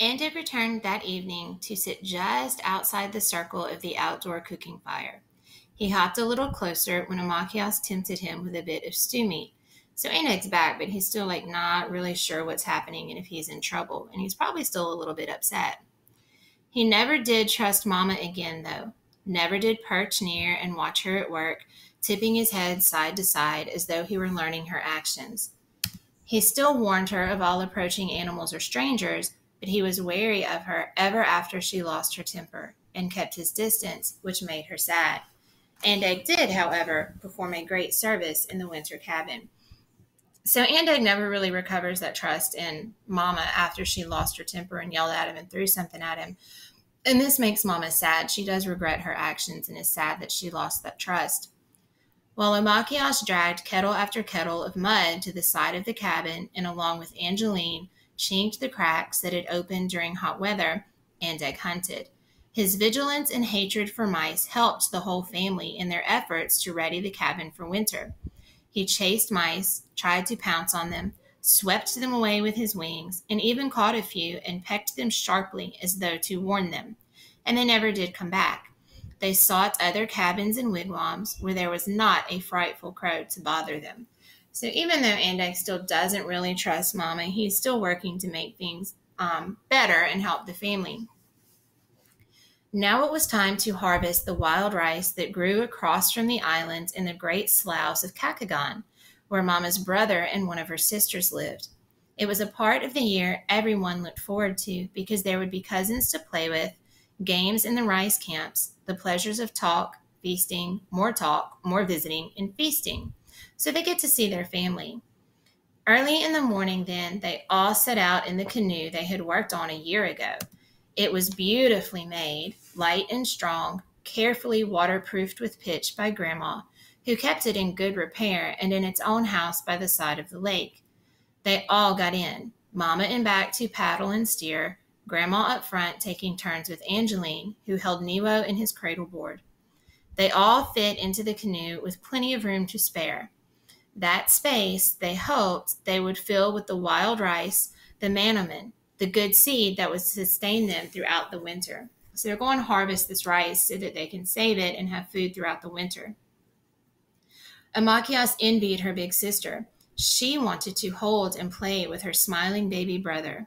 Andeg returned that evening to sit just outside the circle of the outdoor cooking fire. He hopped a little closer when Omakayas tempted him with a bit of stew meat. So Andeg's back, but he's still like not really sure what's happening and if he's in trouble, and he's probably still a little bit upset. He never did trust Mama again, though. Never did perch near and watch her at work, tipping his head side to side as though he were learning her actions. He still warned her of all approaching animals or strangers, but he was wary of her ever after she lost her temper and kept his distance, which made her sad. Andeg did, however, perform a great service in the winter cabin. So Andeg never really recovers that trust in Mama after she lost her temper and yelled at him and threw something at him. And this makes Mama sad. She does regret her actions and is sad that she lost that trust. While Omakayas dragged kettle after kettle of mud to the side of the cabin and along with Angeline chinked the cracks that had opened during hot weather, Andeg hunted. His vigilance and hatred for mice helped the whole family in their efforts to ready the cabin for winter. He chased mice, tried to pounce on them, swept them away with his wings, and even caught a few and pecked them sharply as though to warn them. And they never did come back. They sought other cabins and wigwams where there was not a frightful crow to bother them. So even though Andeg still doesn't really trust Mama, he's still working to make things um, better and help the family. Now it was time to harvest the wild rice that grew across from the island in the great sloughs of Kakagon, where Mama's brother and one of her sisters lived. It was a part of the year everyone looked forward to because there would be cousins to play with, games in the rice camps, the pleasures of talk, feasting, more talk, more visiting, and feasting. So they get to see their family. Early in the morning, then, they all set out in the canoe they had worked on a year ago. It was beautifully made, light and strong, carefully waterproofed with pitch by Grandma, who kept it in good repair and in its own house by the side of the lake. They all got in, Mama in back to paddle and steer, Grandma up front taking turns with Angeline, who held Neewo in his cradle board. They all fit into the canoe with plenty of room to spare. That space, they hoped, they would fill with the wild rice, the manoomin, the good seed that would sustain them throughout the winter. So they're going to harvest this rice so that they can save it and have food throughout the winter. Omakayas envied her big sister. She wanted to hold and play with her smiling baby brother.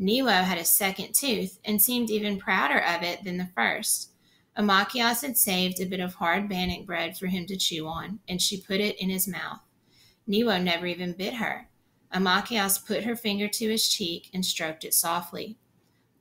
Neewo had a second tooth and seemed even prouder of it than the first. Omakayas had saved a bit of hard bannock bread for him to chew on, and she put it in his mouth. Neewo never even bit her. Omakayas put her finger to his cheek and stroked it softly.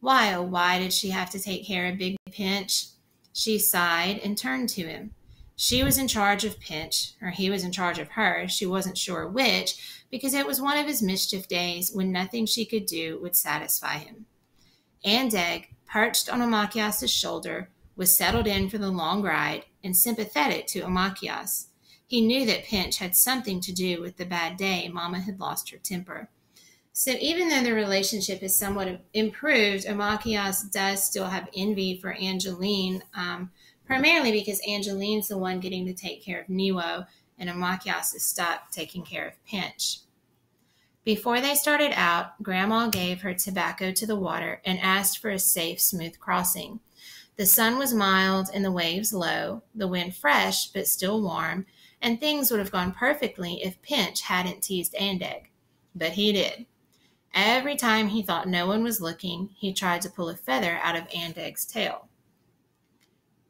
Why, oh, why did she have to take care of Big Pinch? She sighed and turned to him. She was in charge of Pinch, or he was in charge of her. She wasn't sure which, because it was one of his mischief days when nothing she could do would satisfy him. Andeg, perched on Omakayas' shoulder, was settled in for the long ride and sympathetic to Omakayas. He knew that Pinch had something to do with the bad day Mama had lost her temper. So even though the relationship is somewhat improved, Omakayas does still have envy for Angeline, um, primarily because Angeline's the one getting to take care of Neewo, and Amachios is stuck taking care of Pinch. Before they started out, Grandma gave her tobacco to the water and asked for a safe, smooth crossing. The sun was mild and the waves low, the wind fresh but still warm, and things would have gone perfectly if Pinch hadn't teased Andeg. But he did. Every time he thought no one was looking, he tried to pull a feather out of Andeg's tail.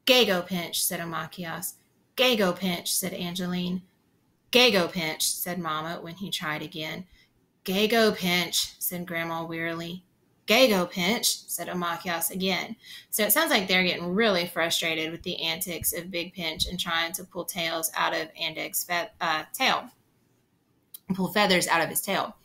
Gago Pinch, said Omakayas. Gago Pinch, said Angeline. Gago Pinch, said Mamma when he tried again. Gago Pinch, said Grandma wearily. Gago pinch, said Omakayas again. So it sounds like they're getting really frustrated with the antics of Big Pinch and trying to pull tails out of Andeg's fe- uh, tail, pull feathers out of his tail.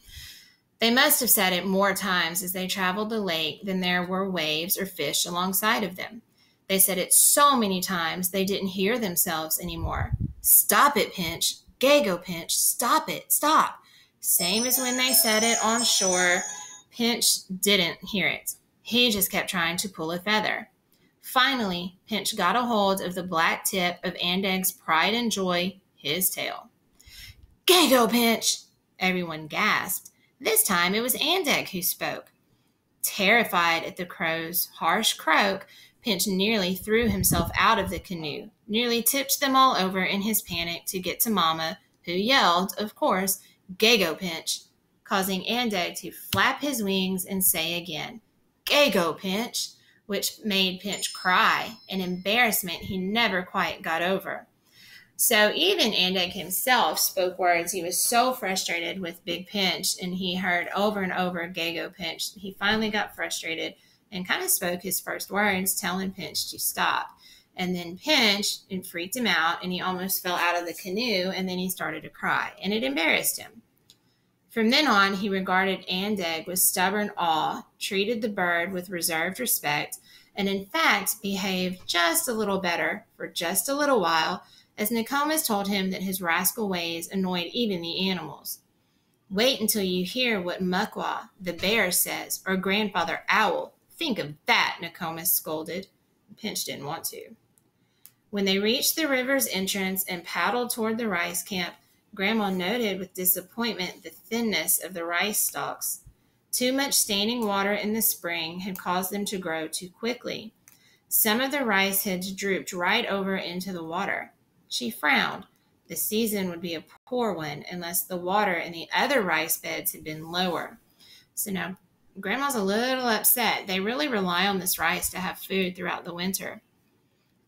They must have said it more times as they traveled the lake than there were waves or fish alongside of them. They said it so many times they didn't hear themselves anymore. Stop it, Pinch. Gago Pinch. Stop it. Stop. Same as when they said it on shore Pinch didn't hear it. He just kept trying to pull a feather. Finally, Pinch got a hold of the black tip of Andeg's pride and joy, his tail. Gago, Pinch! Everyone gasped. This time it was Andeg who spoke. Terrified at the crow's harsh croak, Pinch nearly threw himself out of the canoe, nearly tipped them all over in his panic to get to Mamma, who yelled, of course, Gago Pinch, causing Andeg to flap his wings and say again, Gago Pinch, which made Pinch cry, an embarrassment he never quite got over. So even Andeg himself spoke words. He was so frustrated with Big Pinch, and he heard over and over Gago Pinch. He finally got frustrated and kind of spoke his first words, telling Pinch to stop. And then Pinch and freaked him out, and he almost fell out of the canoe, and then he started to cry, and it embarrassed him. From then on, he regarded Andeg with stubborn awe, treated the bird with reserved respect, and in fact behaved just a little better for just a little while as Nokomis told him that his rascal ways annoyed even the animals. Wait until you hear what Mukwa, the bear, says, or Grandfather Owl. Think of that, Nokomis scolded. Pinch didn't want to. When they reached the river's entrance and paddled toward the rice camp, Grandma noted with disappointment the thinness of the rice stalks. Too much standing water in the spring had caused them to grow too quickly. Some of the rice heads drooped right over into the water. She frowned. The season would be a poor one unless the water in the other rice beds had been lower. So now Grandma's a little upset. They really rely on this rice to have food throughout the winter.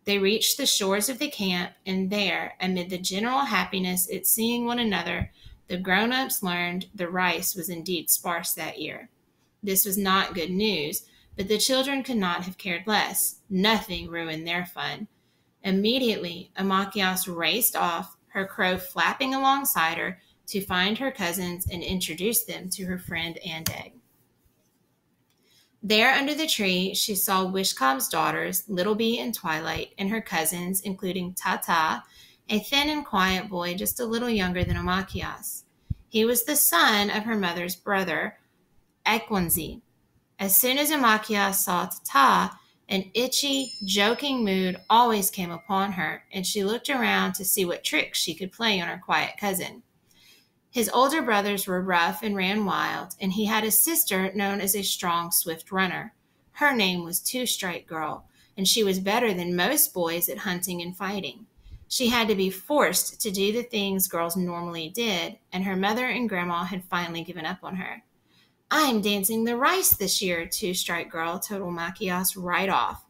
They reached the shores of the camp, and there, amid the general happiness at seeing one another, the grown ups learned the rice was indeed sparse that year. This was not good news, but the children could not have cared less. Nothing ruined their fun. Immediately, Omakayas raced off, her crow flapping alongside her, to find her cousins and introduce them to her friend Andeg. There under the tree, she saw Wishcob's daughters, Littleby and Twilight, and her cousins, including Tata, a thin and quiet boy just a little younger than Omakayas. He was the son of her mother's brother, Ekwanzi. As soon as Omakayas saw Tata, an itchy, joking mood always came upon her, and she looked around to see what tricks she could play on her quiet cousin. His older brothers were rough and ran wild, and he had a sister known as a strong, swift runner. Her name was Two Strike Girl, and she was better than most boys at hunting and fighting. She had to be forced to do the things girls normally did, and her mother and grandma had finally given up on her. I'm dancing the rice this year, Two Strike Girl told Machias right off.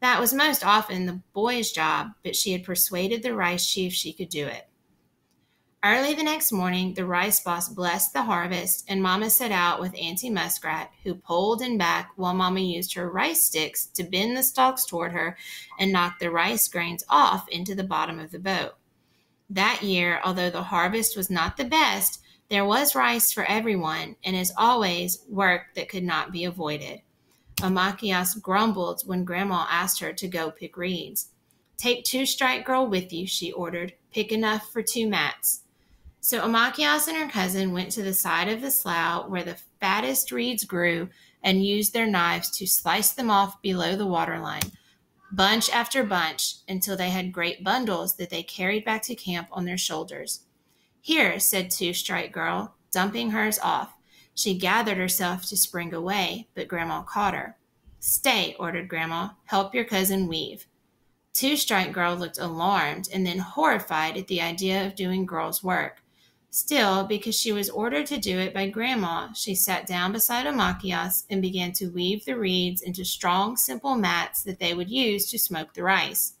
That was most often the boy's job, but she had persuaded the rice chief she could do it. Early the next morning, the rice boss blessed the harvest, and Mama set out with Auntie Muskrat, who pulled and back while Mama used her rice sticks to bend the stalks toward her and knock the rice grains off into the bottom of the boat. That year, although the harvest was not the best, there was rice for everyone, and as always, work that could not be avoided. Omakayas grumbled when Grandma asked her to go pick reeds. Take two strike girl with you, she ordered. Pick enough for two mats. So Omakayas and her cousin went to the side of the slough where the fattest reeds grew and used their knives to slice them off below the waterline, bunch after bunch, until they had great bundles that they carried back to camp on their shoulders. Here, said Two Strike Girl, dumping hers off. She gathered herself to spring away, but Grandma caught her. Stay, ordered Grandma. Help your cousin weave. Two Strike Girl looked alarmed and then horrified at the idea of doing girls' work. Still, because she was ordered to do it by Grandma, she sat down beside Omakayas and began to weave the reeds into strong, simple mats that they would use to smoke the rice.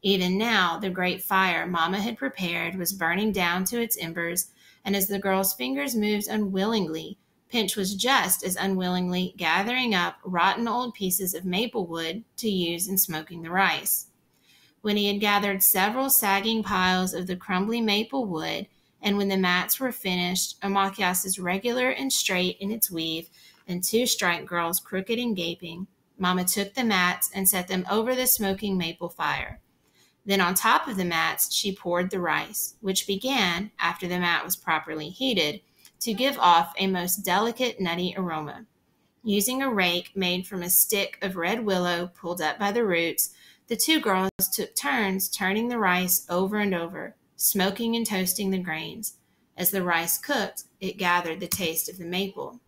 Even now, the great fire Mamma had prepared was burning down to its embers, and as the girl's fingers moved unwillingly, Pinch was just as unwillingly gathering up rotten old pieces of maple wood to use in smoking the rice. When he had gathered several sagging piles of the crumbly maple wood, and when the mats were finished, Omakayas is regular and straight in its weave, and two striped girls crooked and gaping, Mamma took the mats and set them over the smoking maple fire. Then on top of the mats, she poured the rice, which began, after the mat was properly heated, to give off a most delicate nutty aroma. Using a rake made from a stick of red willow pulled up by the roots, the two girls took turns turning the rice over and over, smoking and toasting the grains. As the rice cooked, it gathered the taste of the maple.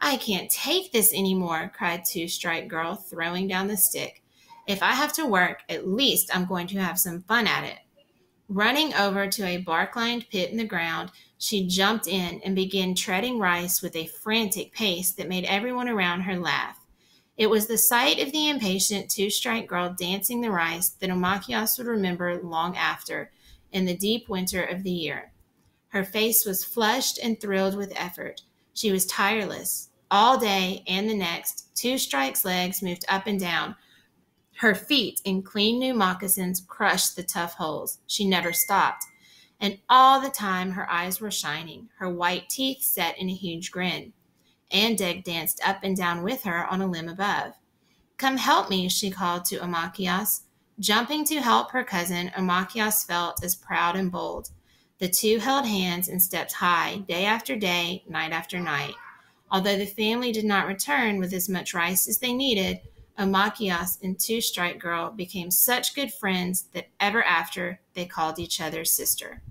I can't take this anymore, cried Two Strike Girl, throwing down the stick. If I have to work, at least I'm going to have some fun at it. Running over to a bark lined pit in the ground, she jumped in and began treading rice with a frantic pace that made everyone around her laugh. It was the sight of the impatient two strike girl dancing the rice that Omakayas would remember long after, in the deep winter of the year. Her face was flushed and thrilled with effort. She was tireless, all day and the next, Two Strike's legs moved up and down. Her feet in clean new moccasins crushed the tough holes. She never stopped. And all the time her eyes were shining, her white teeth set in a huge grin. Andeg danced up and down with her on a limb above. Come help me, she called to Omakayas. Jumping to help her cousin, Omakayas felt as proud and bold. The two held hands and stepped high, day after day, night after night. Although the family did not return with as much rice as they needed, Omakayas and Two Strike Girl became such good friends that ever after they called each other sister.